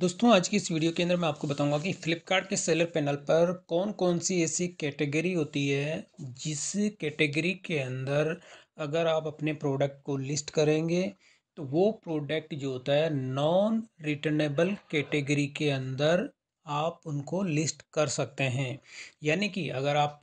दोस्तों, आज की इस वीडियो के अंदर मैं आपको बताऊँगा कि फ़्लिपकार्ट के सेलर पैनल पर कौन कौन सी ऐसी कैटेगरी होती है, जिस कैटेगरी के अंदर अगर आप अपने प्रोडक्ट को लिस्ट करेंगे तो वो प्रोडक्ट जो होता है नॉन रिटर्नेबल कैटेगरी के अंदर आप उनको लिस्ट कर सकते हैं। यानी कि अगर आप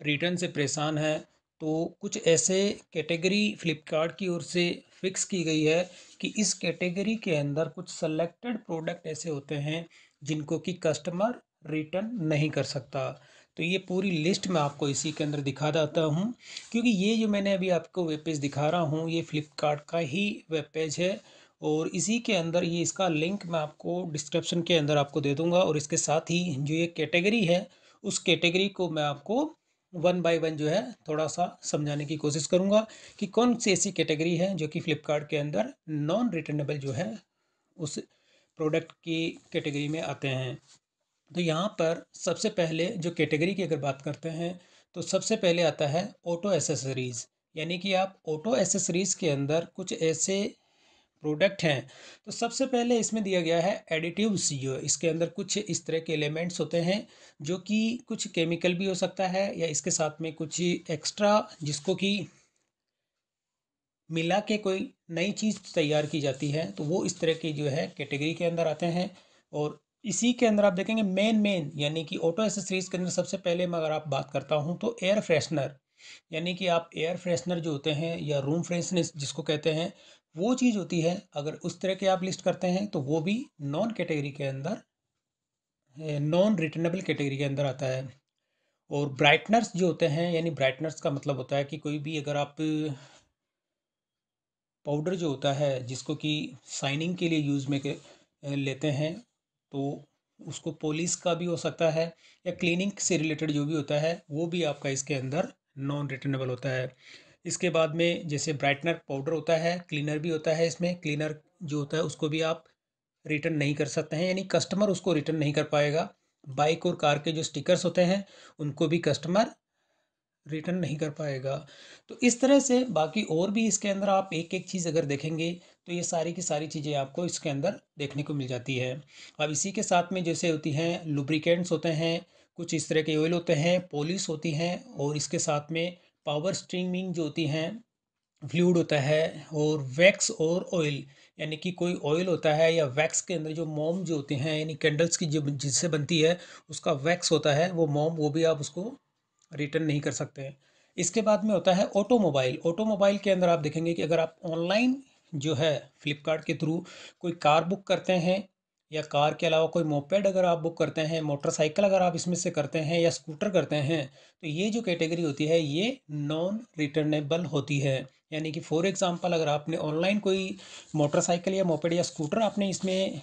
रिटर्न से परेशान हैं तो कुछ ऐसे कैटेगरी फ़्लिपकार्ट की ओर से फिक्स की गई है कि इस कैटेगरी के अंदर कुछ सेलेक्टेड प्रोडक्ट ऐसे होते हैं जिनको कि कस्टमर रिटर्न नहीं कर सकता। तो ये पूरी लिस्ट मैं आपको इसी के अंदर दिखा देता हूँ। क्योंकि ये जो मैंने अभी आपको वेब पेज दिखा रहा हूँ, ये फ़्लिपकार्ट का ही वेब पेज है और इसी के अंदर ये इसका लिंक मैं आपको डिस्क्रिप्शन के अंदर आपको दे दूँगा और इसके साथ ही जो ये कैटेगरी है, उस कैटेगरी को मैं आपको वन बाय वन जो है थोड़ा सा समझाने की कोशिश करूँगा कि कौन सी ऐसी कैटेगरी है जो कि फ़्लिपकार्ट के अंदर नॉन रिटर्नेबल जो है उस प्रोडक्ट की कैटेगरी में आते हैं। तो यहाँ पर सबसे पहले जो कैटेगरी की अगर बात करते हैं तो सबसे पहले आता है ऑटो एसेसरीज़ यानी कि आप ऑटो एसेसरीज़ के अंदर कुछ ऐसे प्रोडक्ट हैं। तो सबसे पहले इसमें दिया गया है एडिटिव्स जो इसके अंदर कुछ इस तरह के एलिमेंट्स होते हैं जो कि कुछ केमिकल भी हो सकता है या इसके साथ में कुछ एक्स्ट्रा जिसको कि मिला के कोई नई चीज़ तैयार की जाती है। तो वो इस तरह की जो है कैटेगरी के अंदर आते हैं और इसी के अंदर आप देखेंगे मेन मेन यानी कि ऑटो एसेसरीज़ के अंदर सबसे पहले मैं अगर आप बात करता हूँ तो एयर फ्रेशनर यानी कि आप एयर फ्रेशनर जो होते हैं या रूम फ्रेशनर जिसको कहते हैं वो चीज़ होती है, अगर उस तरह के आप लिस्ट करते हैं तो वो भी नॉन कैटेगरी के अंदर नॉन रिटर्नेबल कैटेगरी के अंदर आता है। और ब्राइटनर्स जो होते हैं, यानी ब्राइटनर्स का मतलब होता है कि कोई भी अगर आप पाउडर जो होता है, जिसको कि साइनिंग के लिए यूज़ में लेते हैं तो उसको पॉलिश का भी हो सकता है, या क्लीनिंग से रिलेटेड जो भी होता है, वो भी आपका इसके अंदर नॉन रिटर्नेबल होता है। इसके बाद में जैसे ब्राइटनर पाउडर होता है क्लीनर भी होता है इसमें क्लीनर जो होता है उसको भी आप रिटर्न नहीं कर सकते हैं, यानी कस्टमर उसको रिटर्न नहीं कर पाएगा। बाइक और कार के जो स्टिकर्स होते हैं, उनको भी कस्टमर रिटर्न नहीं कर पाएगा। तो इस तरह से बाकी और भी इसके अंदर आप एक एक चीज़ अगर देखेंगे तो ये सारी की सारी चीज़ें आपको इसके अंदर देखने को मिल जाती है। अब इसी के साथ में जैसे होती हैं लुब्रिकेंट्स होते हैं, कुछ इस तरह के ऑयल होते हैं पॉलिस होती हैं और इसके साथ में पावर स्ट्रीमिंग जो होती हैं फ्लूड होता है और वैक्स और ऑयल, यानी कि कोई ऑयल होता है या वैक्स के अंदर जो मोम जो होते हैं, यानी कैंडल्स की जो जिससे बनती है, उसका वैक्स होता है, वो मोम, वो भी आप उसको रिटर्न नहीं कर सकते हैं। इसके बाद में होता है ऑटोमोबाइल। ऑटोमोबाइल के अंदर आप देखेंगे कि अगर आप ऑनलाइन जो है, फ्लिपकार्ट के थ्रू कोई कार बुक करते हैं या कार के अलावा कोई मोपेड अगर आप बुक करते हैं, मोटरसाइकिल अगर आप इसमें से करते हैं या स्कूटर करते हैं तो ये जो कैटेगरी होती है, ये नॉन रिटर्नेबल होती है। यानी कि फॉर एग्ज़ाम्पल अगर आपने ऑनलाइन कोई मोटरसाइकिल या मोपेड या स्कूटर आपने इसमें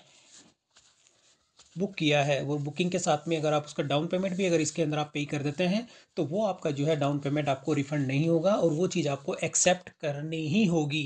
बुक किया है, वो बुकिंग के साथ में अगर आप उसका डाउन पेमेंट भी अगर इसके अंदर आप पे कर देते हैं तो वो आपका जो है डाउन पेमेंट आपको रिफ़ंड नहीं होगा और वो चीज़ आपको एक्सेप्ट करनी ही होगी,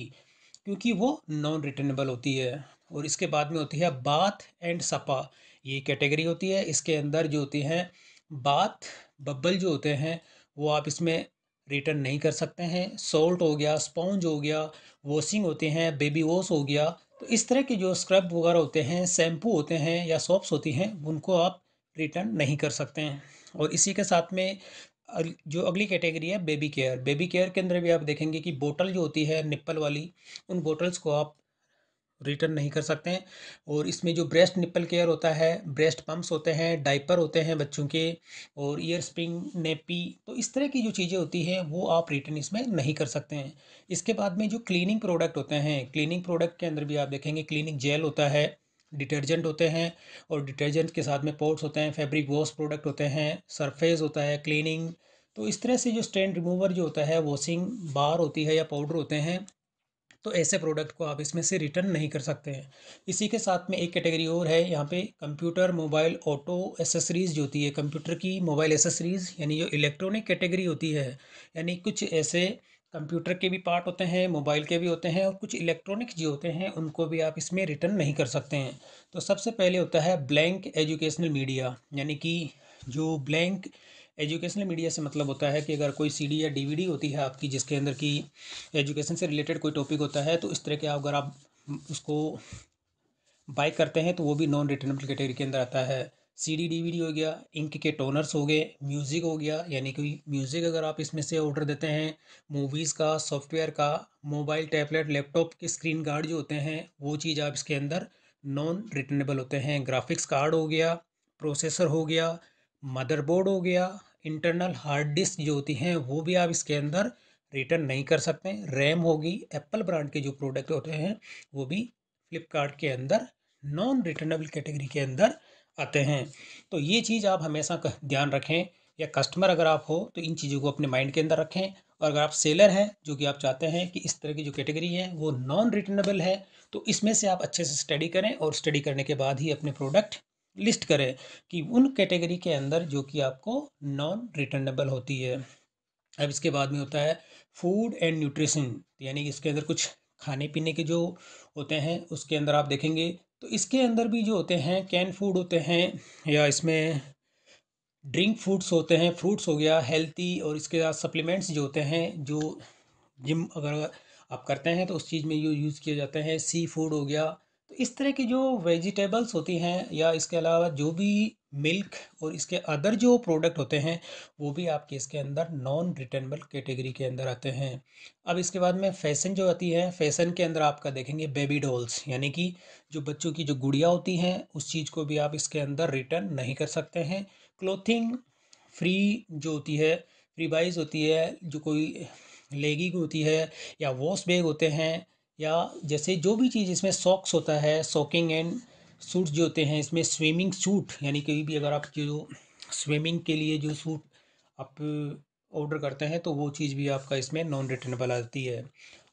क्योंकि वो नॉन रिटर्नेबल होती है। और इसके बाद में होती है बाथ एंड सपा। ये कैटेगरी होती है। इसके अंदर जो होती हैं, बाथ, बब्बल जो होते हैं, वो आप इसमें रिटर्न नहीं कर सकते हैं। सॉल्ट हो गया स्पॉन्ज हो गया वॉशिंग होते हैं बेबी वॉश हो गया। तो इस तरह के जो स्क्रब वगैरह होते हैं शैम्पू होते हैं या सोप्स होती हैं, उनको आप रिटर्न नहीं कर सकते हैं। और इसी के साथ में जो अगली कैटेगरी है बेबी केयर बेबी केयर के अंदर भी आप देखेंगे कि बोतल जो होती है निप्पल वाली, उन बोटल्स को आप रिटर्न नहीं कर सकते हैं। और इसमें जो ब्रेस्ट निप्पल केयर होता है ब्रेस्ट पम्प्स होते हैं डाइपर होते हैं बच्चों के, और ईयर स्प्रिंग नेपी तो इस तरह की जो चीज़ें होती हैं, वो आप रिटर्न इसमें नहीं कर सकते हैं। इसके बाद में जो क्लीनिंग प्रोडक्ट होते हैं क्लीनिंग प्रोडक्ट के अंदर भी आप देखेंगे क्लीनिंग जेल होता है डिटर्जेंट होते हैं, और डिटर्जेंट के साथ में पोर्ट्स होते हैं फैब्रिक वॉश प्रोडक्ट होते हैं सरफेस होता है क्लीनिंग तो इस तरह से जो स्टैंड रिमूवर जो होता है वॉशिंग बार होती है या पाउडर होते हैं तो ऐसे प्रोडक्ट को आप इसमें से रिटर्न नहीं कर सकते हैं। इसी के साथ में एक कैटेगरी और है, यहाँ पे कंप्यूटर मोबाइल ऑटो एसेसरीज़ जो होती है कंप्यूटर की मोबाइल एसेसरीज़ यानी जो इलेक्ट्रॉनिक कैटेगरी होती है, यानी कुछ ऐसे कंप्यूटर के भी पार्ट होते हैं मोबाइल के भी होते हैं, और कुछ इलेक्ट्रॉनिक्स जो होते हैं, उनको भी आप इसमें रिटर्न नहीं कर सकते हैं। तो सबसे पहले होता है ब्लैंक एजुकेशनल मीडिया यानी कि जो ब्लैंक एजुकेशनल मीडिया से मतलब होता है कि अगर कोई सीडी या डीवीडी होती है आपकी, जिसके अंदर की एजुकेशन से रिलेटेड कोई टॉपिक होता है तो इस तरह के अगर आप उसको बाई करते हैं तो वो भी नॉन रिटर्नेबल कैटेगरी के अंदर आता है। C D D V D हो गया इंक के टोनर्स हो गए म्यूज़िक हो गया, यानी कि म्यूज़िक अगर आप इसमें से ऑर्डर देते हैं मूवीज़ का सॉफ्टवेयर का मोबाइल टैबलेट लैपटॉप के स्क्रीन गार्ड जो होते हैं, वो चीज़ आप इसके अंदर नॉन रिटर्नेबल होते हैं। ग्राफिक्स कार्ड हो गया प्रोसेसर हो गया मदरबोर्ड हो गया इंटरनल हार्ड डिस्क जो होती हैं, वो भी आप इसके अंदर रिटर्न नहीं कर सकते। रैम होगी एप्पल ब्रांड के जो प्रोडक्ट होते हैं, वो भी फ्लिपकार्ट के अंदर नॉन रिटर्नेबल कैटेगरी के अंदर आते हैं। तो ये चीज़ आप हमेशा ध्यान रखें, या कस्टमर अगर आप हो तो इन चीज़ों को अपने माइंड के अंदर रखें। और अगर आप सेलर हैं, जो कि आप चाहते हैं कि इस तरह की जो कैटेगरी है, वो नॉन रिटर्नेबल है तो इसमें से आप अच्छे से स्टडी करें और स्टडी करने के बाद ही अपने प्रोडक्ट लिस्ट करें कि उन कैटेगरी के अंदर जो कि आपको नॉन रिटर्नेबल होती है। अब इसके बाद में होता है फ़ूड एंड न्यूट्रिशन यानी कि इसके अंदर कुछ खाने पीने के जो होते हैं, उसके अंदर आप देखेंगे तो इसके अंदर भी जो होते हैं कैन फ़ूड होते हैं, या इसमें ड्रिंक फूड्स होते हैं फ्रूट्स हो गया हेल्थी और इसके साथ सप्लीमेंट्स जो होते हैं, जो जिम अगर आप करते हैं तो उस चीज़ में यूज़ किए जाते हैं सी फ़ूड हो गया तो इस तरह की जो वेजिटेबल्स होती हैं या इसके अलावा जो भी मिल्क और इसके अदर जो प्रोडक्ट होते हैं, वो भी आपके इसके अंदर नॉन रिटर्नेबल कैटेगरी के अंदर आते हैं। अब इसके बाद में फ़ैशन जो आती है, फ़ैशन के अंदर आपका देखेंगे बेबी डॉल्स यानी कि जो बच्चों की जो गुड़िया होती हैं, उस चीज़ को भी आप इसके अंदर रिटर्न नहीं कर सकते हैं। क्लोथिंग फ्री जो होती है फ्री बाइज होती है, जो कोई लेगिंग होती है या वॉश बैग होते हैं या जैसे जो भी चीज़, इसमें सॉक्स होता है सॉकिंग एंड सूट जो होते हैं, इसमें स्विमिंग सूट यानी कहीं भी अगर आप जो स्विमिंग के लिए जो सूट आप ऑर्डर करते हैं तो वो चीज़ भी आपका इसमें नॉन रिटर्नेबल आती है।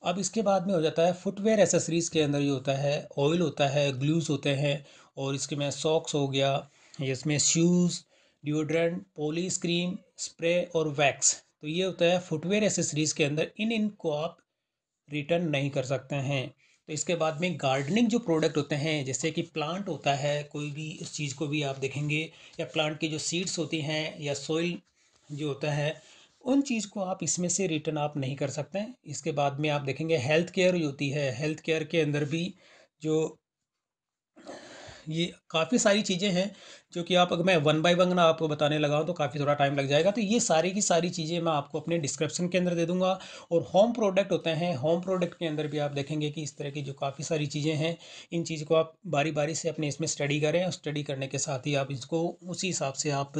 अब इसके बाद में हो जाता है फुटवेयर एसेसरीज़ के अंदर ये होता है ऑयल होता है ग्लूज़ होते हैं, और इसके में सॉक्स हो गया, इसमें shoes deodorant polish cream spray और वैक्स तो ये होता है फुटवेयर एसेसरीज़ के अंदर। इन, इनको आप रिटर्न नहीं कर सकते हैं। तो इसके बाद में गार्डनिंग जो प्रोडक्ट होते हैं, जैसे कि प्लांट होता है, कोई भी उस चीज़ को भी आप देखेंगे, या प्लांट की जो सीड्स होती हैं, या सोइल जो होता है, उन चीज़ को आप इसमें से रिटर्न आप नहीं कर सकते। हैं इसके बाद में आप देखेंगे हेल्थ केयर होती है हेल्थ केयर के अंदर भी जो ये काफ़ी सारी चीज़ें हैं जो कि आप अगर मैं वन बाय वन ना आपको बताने लगा हूँ तो काफ़ी थोड़ा टाइम लग जाएगा। तो ये सारी की सारी चीज़ें मैं आपको अपने डिस्क्रिप्शन के अंदर दे दूँगा। और होम प्रोडक्ट होते हैं होम प्रोडक्ट के अंदर भी आप देखेंगे कि इस तरह की जो काफ़ी सारी चीज़ें हैं, इन चीज़ को आप बारी बारी से अपने इसमें स्टडी करें और स्टडी करने के साथ ही आप इसको उसी हिसाब से आप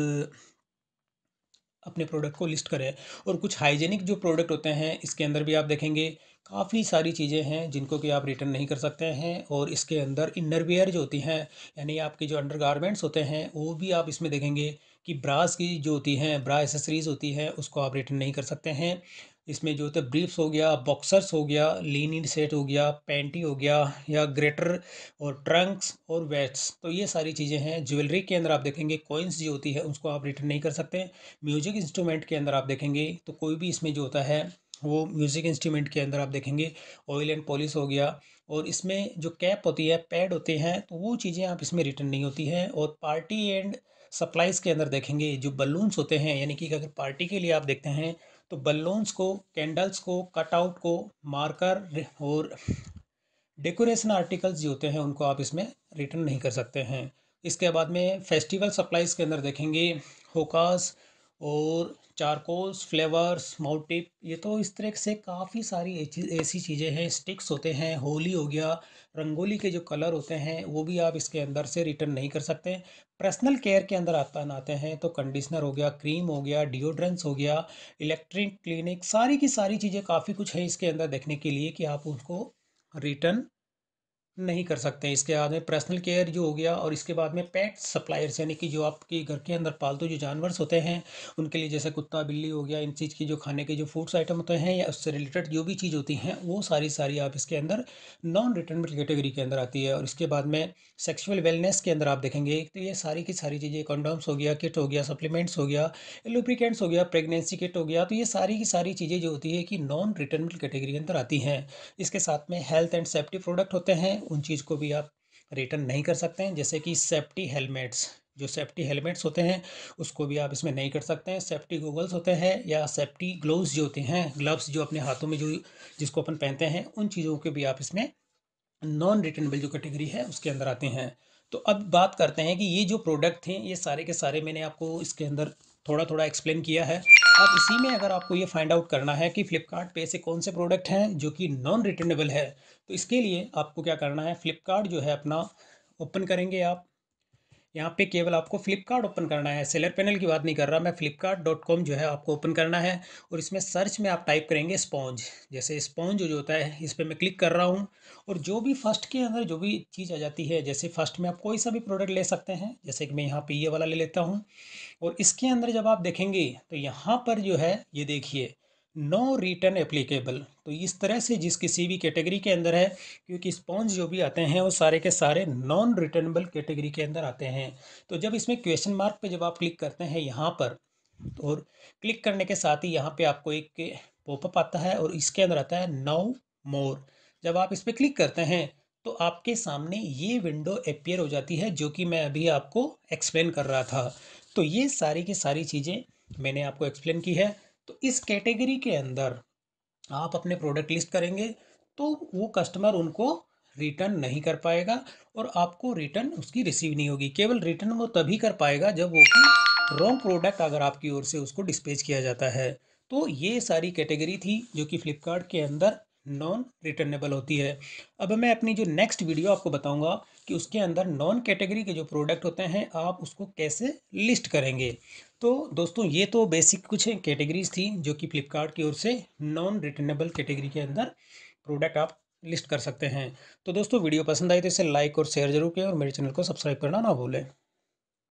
अपने प्रोडक्ट को लिस्ट करें। और कुछ हाइजेनिक जो प्रोडक्ट होते हैं, इसके अंदर भी आप देखेंगे, काफ़ी सारी चीज़ें हैं जिनको कि आप रिटर्न नहीं कर सकते हैं। और इसके अंदर इनरवेयर जो होती हैं, यानी आपके जो अंडर होते हैं, वो भी आप इसमें देखेंगे। कि ब्रास की जो होती हैं, ब्रा एसेसरीज़ होती हैं, उसको आप रिटर्न नहीं कर सकते हैं। इसमें जो होता है ब्रीफ्स हो गया बॉक्सर्स हो गया लीन सेट हो गया पैंटी हो गया, या ग्रेटर और ट्रंक्स और वेट्स तो ये सारी चीज़ें हैं। ज्वेलरी के अंदर आप देखेंगे कॉइन्स जो होती है, उसको आप रिटर्न नहीं कर सकते। म्यूज़िक इंस्ट्रूमेंट के अंदर आप देखेंगे तो कोई भी इसमें जो होता है, वो म्यूज़िक इंस्ट्रूमेंट के अंदर आप देखेंगे ऑयल एंड पॉलिश हो गया। और इसमें जो कैप होती है पैड होते हैं तो वो चीज़ें आप इसमें रिटर्न नहीं होती हैं। और पार्टी एंड सप्लाईज़ के अंदर देखेंगे, जो बलून्स होते हैं, यानी कि अगर पार्टी के लिए आप देखते हैं तो बलून्स को कैंडल्स को कटआउट को मार्कर और डेकोरेशन आर्टिकल्स जो होते हैं, उनको आप इसमें रिटर्न नहीं कर सकते हैं। इसके बाद में फेस्टिवल सप्लाइज़ के अंदर देखेंगे होकास और चारकोल्स, फ्लेवर्स माउटिप ये तो इस तरह से काफ़ी सारी ऐसी चीज़ें हैं, स्टिक्स होते हैं, होली हो गया, रंगोली के जो कलर होते हैं, वो भी आप इसके अंदर से रिटर्न नहीं कर सकते। पर्सनल केयर के अंदर आता आते हैं तो कंडीशनर हो गया, क्रीम हो गया डिओड्रेंस हो गया, इलेक्ट्रिक क्लिनिक, सारी की सारी चीज़ें काफ़ी कुछ है इसके अंदर देखने के लिए कि आप उसको रिटर्न नहीं कर सकते इसके बाद में पर्सनल केयर जो हो गया और इसके बाद में पेट सप्लायर्स यानी कि जो आपके घर के अंदर पालतू जो जानवर होते हैं, उनके लिए जैसे कुत्ता, बिल्ली हो गया, इन चीज़ की जो खाने के जो फूड्स आइटम होते हैं या उससे रिलेटेड जो भी चीज़ होती हैं, वो सारी सारी आप इसके अंदर नॉन रिटर्नेबल कैटेगरी के अंदर आती है। और इसके बाद में सेक्शुअल वेलनेस के अंदर आप देखेंगे तो ये सारी की सारी चीज़ें कॉन्डोम्स हो गया किट हो गया सप्लीमेंट्स हो गया लुब्रिकेंट्स हो गया प्रेगनेंसी किट हो गया तो ये सारी की सारी चीज़ें जो होती है कि नॉन रिटर्नेबल कैटेगरी के अंदर आती हैं। इसके साथ में हेल्थ एंड सेफ्टी प्रोडक्ट होते हैं उन चीज़ को भी आप रिटर्न नहीं कर सकते हैं। जैसे कि सेफ्टी हेलमेट्स जो सेफ्टी हेलमेट्स होते हैं, उसको भी आप इसमें नहीं कर सकते हैं। सेफ्टी गूगल्स होते हैं या सेफ्टी ग्लोव्स जो होते हैं ग्लव्स जो अपने हाथों में जो, जिसको अपन पहनते हैं, उन चीज़ों के भी आप इसमें नॉन रिटर्नेबल जो कैटेगरी है, उसके अंदर आते हैं। तो अब बात करते हैं कि ये जो प्रोडक्ट थे, ये सारे के सारे मैंने आपको इसके अंदर थोड़ा थोड़ा एक्सप्लेन किया है। अब इसी में अगर आपको ये फाइंड आउट करना है कि फ्लिपकार्ट पे ऐसे कौन से प्रोडक्ट हैं जो कि नॉन रिटर्नेबल है तो इसके लिए आपको क्या करना है? फ्लिपकार्ट जो है अपना ओपन करेंगे आप। यहाँ पे केवल आपको फ्लिपकार्ट ओपन करना है। सेलर पैनल की बात नहीं कर रहा मैं। फ्लिपकार्ट जो है आपको ओपन करना है और इसमें सर्च में आप टाइप करेंगे स्पॉन्ज जैसे स्पॉन्ज जो होता है, इस पर मैं क्लिक कर रहा हूँ और जो भी फ़र्स्ट के अंदर जो भी चीज़ आ जाती है, जैसे फ़र्स्ट में आप कोई सा भी प्रोडक्ट ले सकते हैं, जैसे कि मैं यहाँ पर ये वाला ले लेता हूँ और इसके अंदर जब आप देखेंगे तो यहाँ पर जो है, ये देखिए नो रिटर्न एप्लीकेबल तो इस तरह से जिस किसी भी कैटेगरी के अंदर है, क्योंकि स्पॉन्ज जो भी आते हैं, वो सारे के सारे नॉन रिटर्नेबल कैटेगरी के अंदर आते हैं। तो जब इसमें क्वेश्चन मार्क पे जब आप क्लिक करते हैं यहाँ पर, और क्लिक करने के साथ ही यहाँ पे आपको एक पॉपअप आता है, और इसके अंदर आता है नो मोर जब आप इस पर क्लिक करते हैं तो आपके सामने ये विंडो अपियर हो जाती है, जो कि मैं अभी आपको एक्सप्लेन कर रहा था। तो ये सारी की सारी चीज़ें मैंने आपको एक्सप्लेन की है। तो इस कैटेगरी के अंदर आप अपने प्रोडक्ट लिस्ट करेंगे तो वो कस्टमर उनको रिटर्न नहीं कर पाएगा और आपको रिटर्न उसकी रिसीव नहीं होगी। केवल रिटर्न वो तभी कर पाएगा जब वो कि रॉन्ग प्रोडक्ट अगर आपकी ओर से उसको डिस्पेच किया जाता है। तो ये सारी कैटेगरी थी जो कि फ़्लिपकार्ट के अंदर नॉन रिटर्नेबल होती है। अब मैं अपनी जो नेक्स्ट वीडियो आपको बताऊँगा कि उसके अंदर नॉन कैटेगरी के जो प्रोडक्ट होते हैं, आप उसको कैसे लिस्ट करेंगे। तो दोस्तों, ये तो बेसिक कुछ कैटेगरीज थी, जो कि फ्लिपकार्ट की ओर से नॉन रिटर्नेबल कैटेगरी के अंदर प्रोडक्ट आप लिस्ट कर सकते हैं। तो दोस्तों वीडियो पसंद आई तो इसे लाइक और शेयर ज़रूर करें और मेरे चैनल को सब्सक्राइब करना ना भूलें।